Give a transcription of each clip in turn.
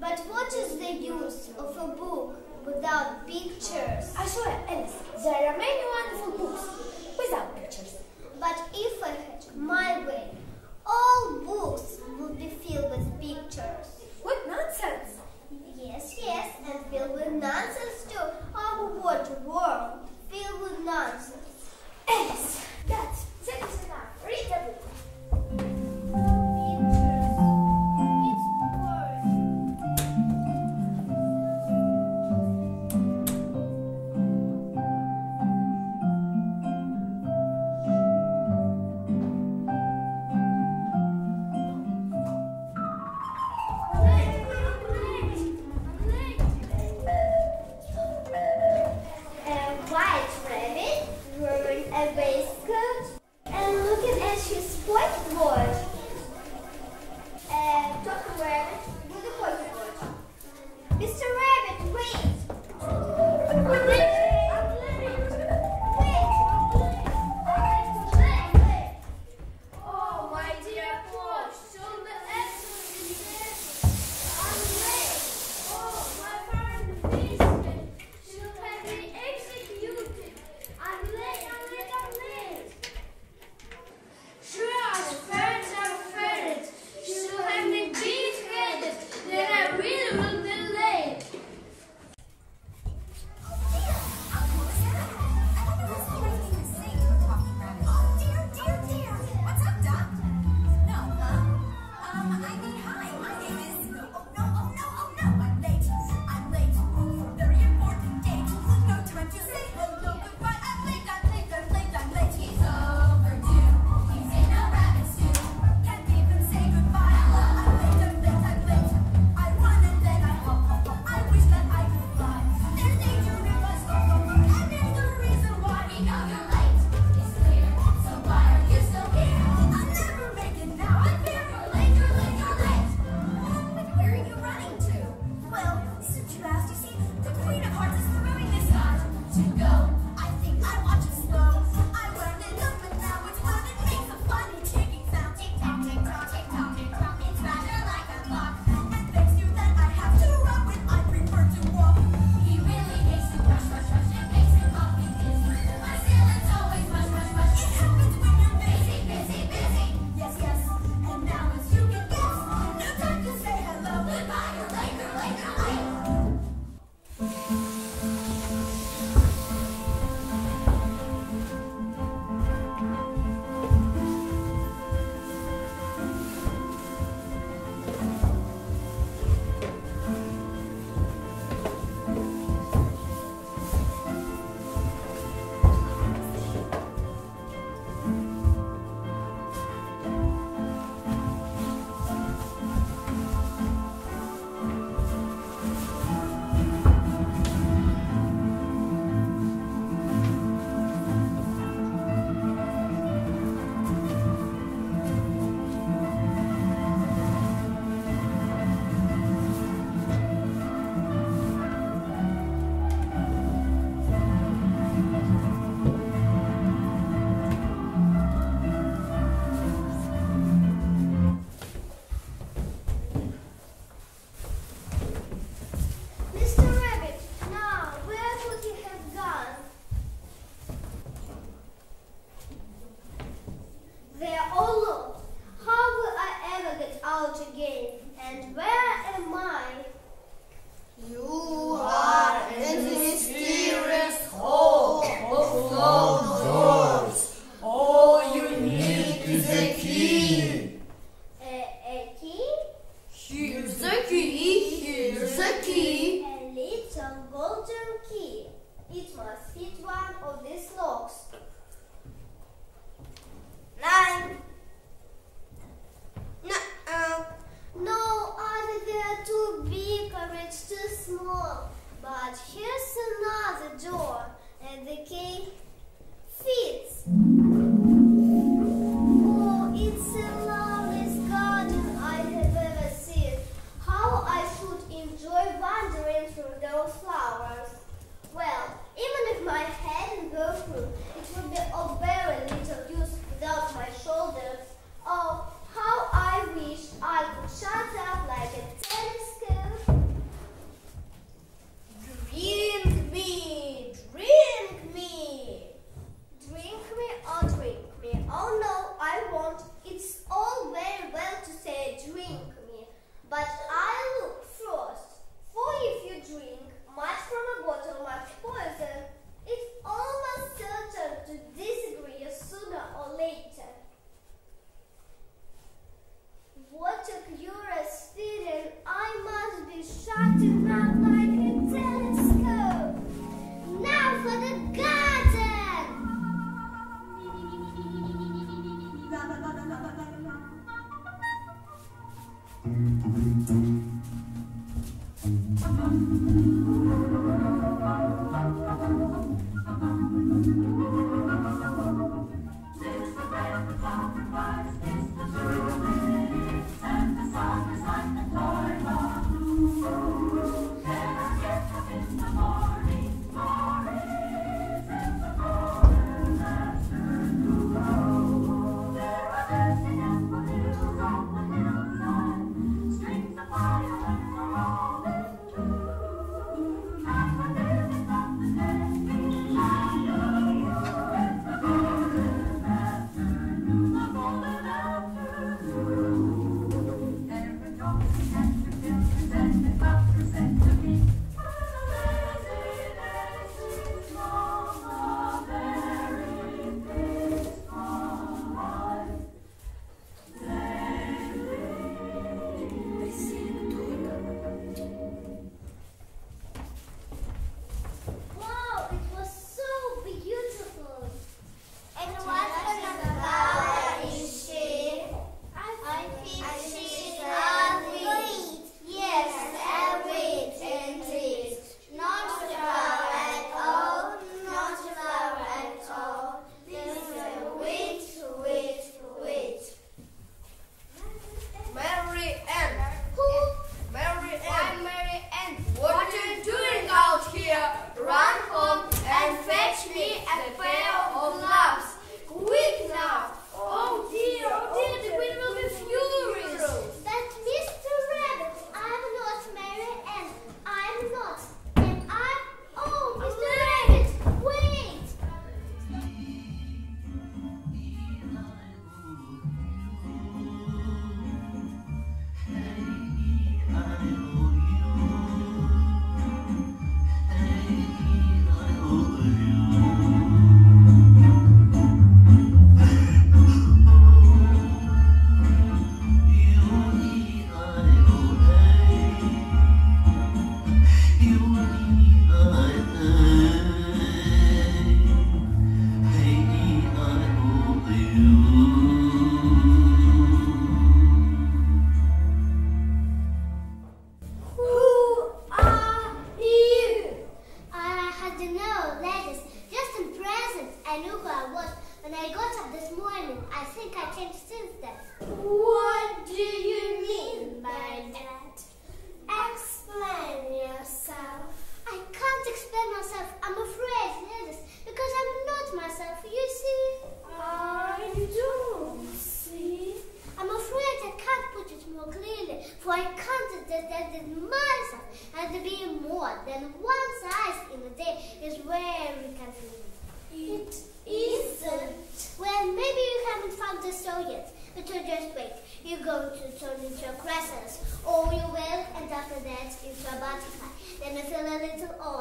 But what is the use of a book without pictures? Actually, Alice, there are many wonderful books without pictures. But if I had my way, all books would be filled with pictures. What nonsense! Yes, yes, and filled with nonsense too. Our what world filled with nonsense. Alice, that's, that is Then I feel a little odd,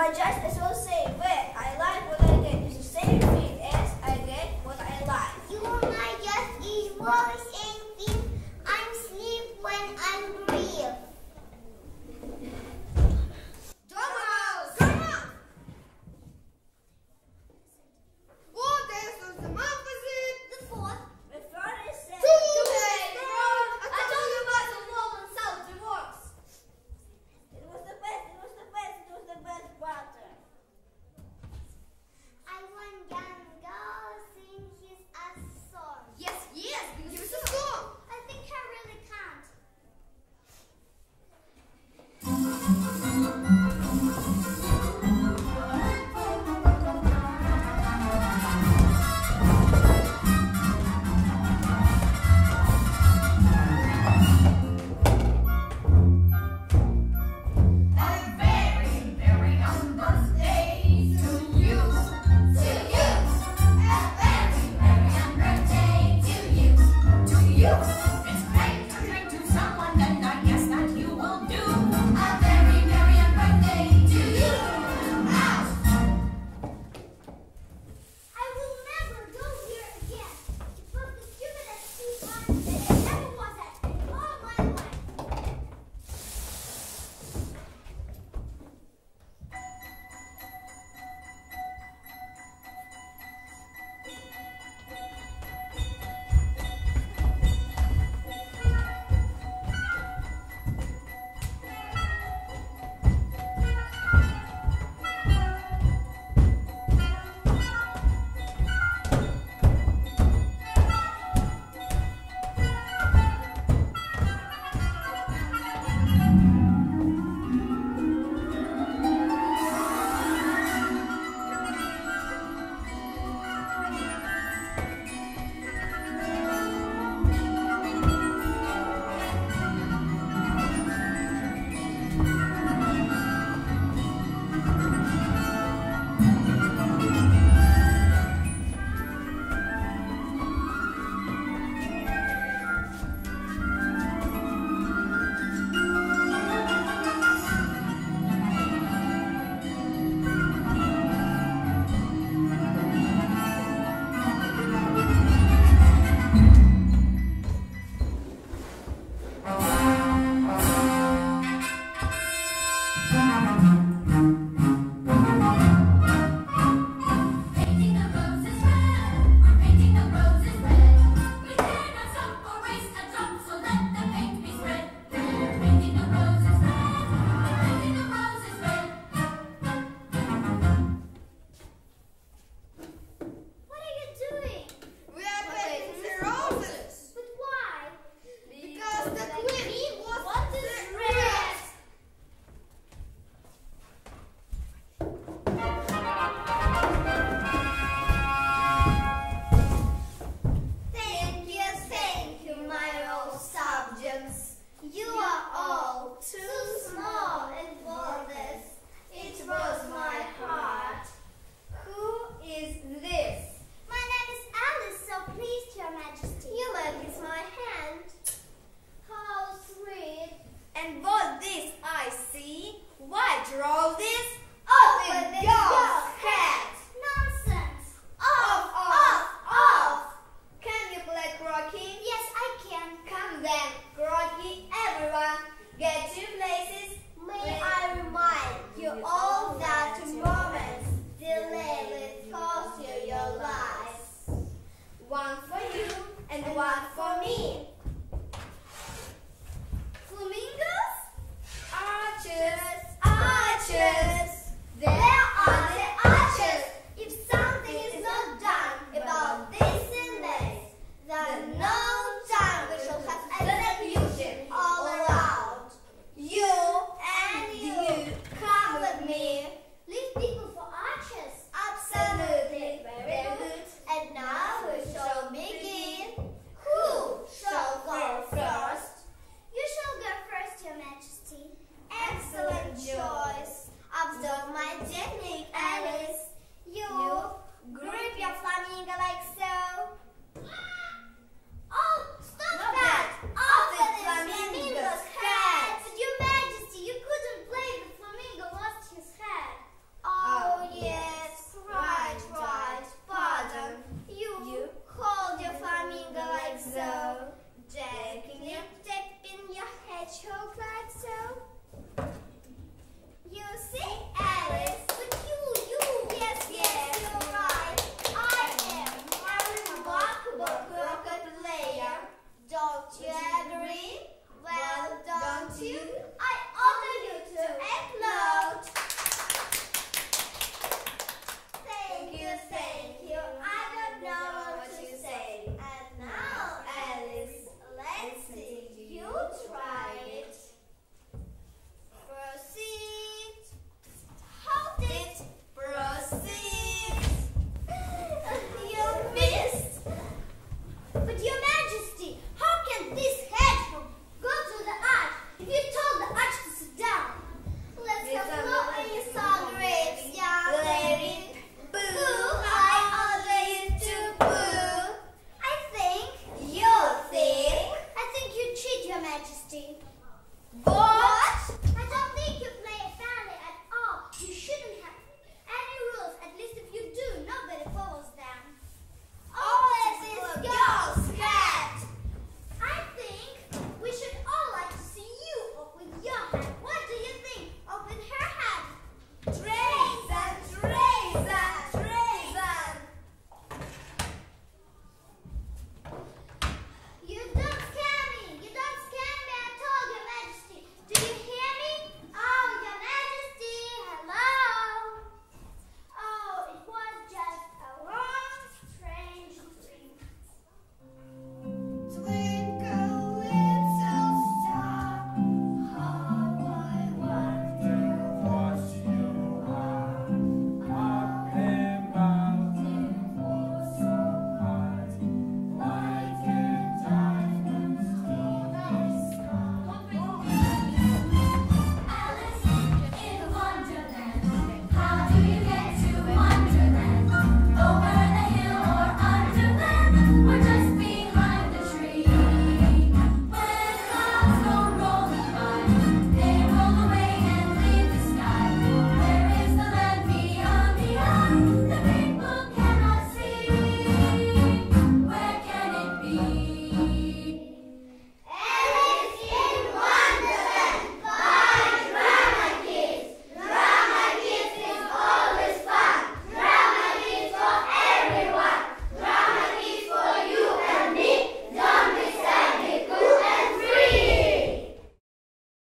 Mas já, pessoas, você